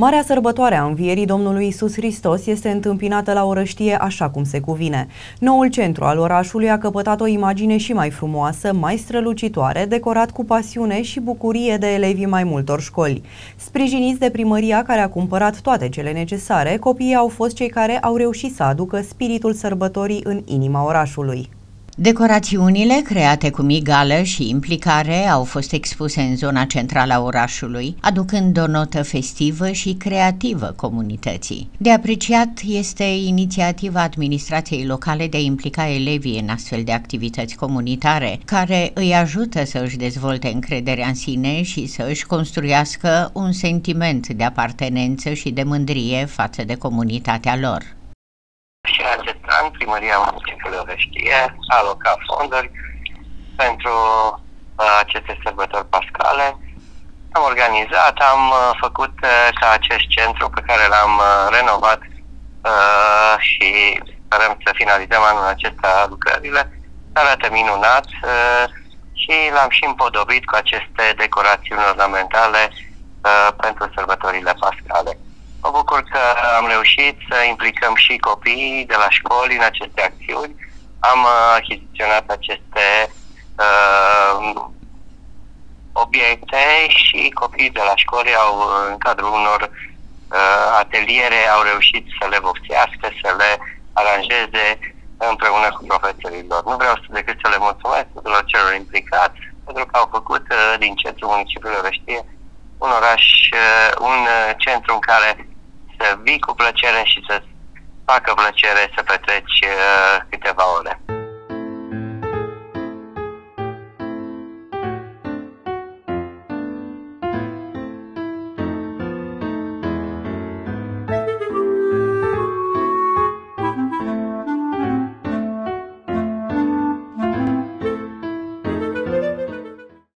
Marea sărbătoare a învierii Domnului Isus Hristos este întâmpinată la orăștie așa cum se cuvine. Noul centru al orașului a căpătat o imagine și mai frumoasă, mai strălucitoare, decorat cu pasiune și bucurie de elevii mai multor școli. Sprijiniți de primăria care a cumpărat toate cele necesare, copiii au fost cei care au reușit să aducă spiritul sărbătorii în inima orașului. Decorațiunile create cu migală și implicare au fost expuse în zona centrală a orașului, aducând o notă festivă și creativă comunității. De apreciat este inițiativa administrației locale de a implica elevii în astfel de activități comunitare, care îi ajută să își dezvolte încrederea în sine și să își construiască un sentiment de apartenență și de mândrie față de comunitatea lor și în acest an primăria municipiului Orăștie a alocat fonduri pentru uh, aceste sărbători pascale. Am organizat, am uh, făcut uh, ca acest centru pe care l-am uh, renovat uh, și sperăm să finalizăm anul acesta lucrările, arată minunat uh, și l-am și împodobit cu aceste decorații ornamentale uh, pentru sărbătorile pascale. Mă bucur că am reușit să implicăm și copiii de la școli în aceste acțiuni. Am uh, achiziționat aceste uh, obiecte și copiii de la școli au, în cadrul unor uh, ateliere, au reușit să le vopsească, să le aranjeze împreună cu profesorii lor. Nu vreau să decât să le mulțumesc tuturor celor implicați, pentru că au făcut uh, din centrul municipiului Răștie un oraș, uh, un uh, centru în care să vii cu plăcere și să facă plăcere să petreci uh, câteva ore.